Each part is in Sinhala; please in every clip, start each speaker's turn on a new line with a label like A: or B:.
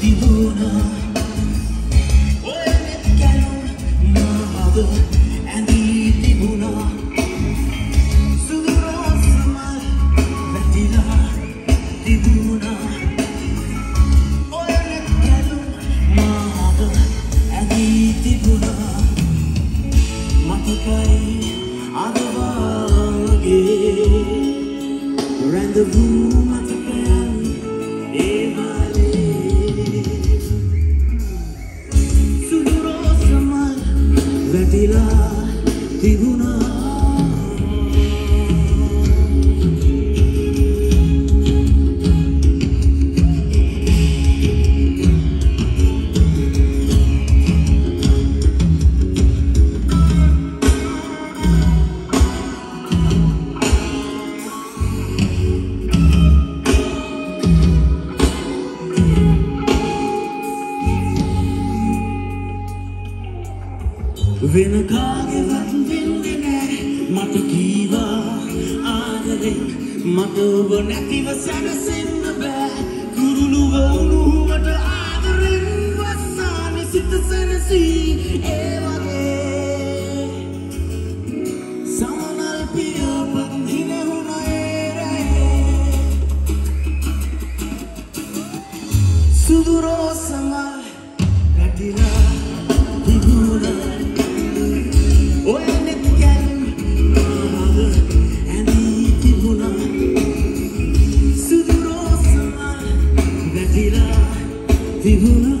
A: di luna vuelve calor, no වෙන කාගේවත් වෙන්නේ නෑ මට කීවා ආදරෙන් මට ඔබ නැතිව සැනසෙන්න බෑ. කුරුළුව Vivuna.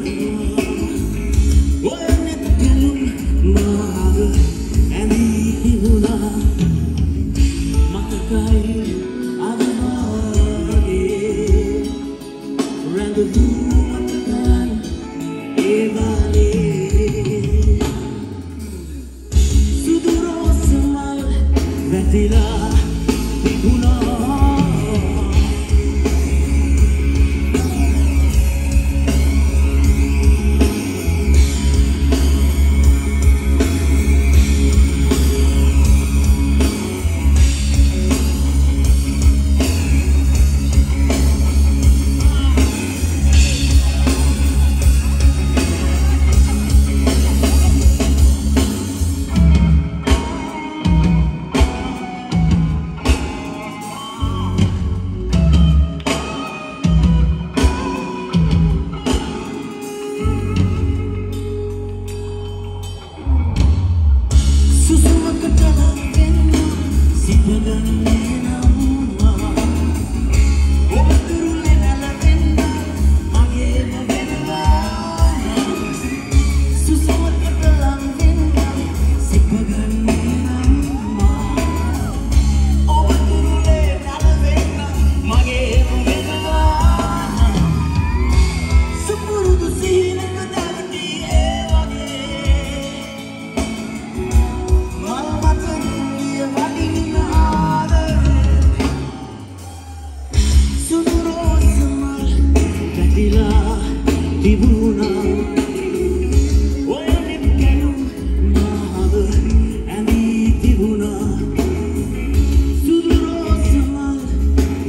A: සිතගන්නේ නම්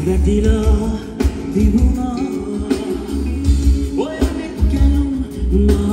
A: වැටිලා තිබුණා. ඔය මෙත් කැලුම් මා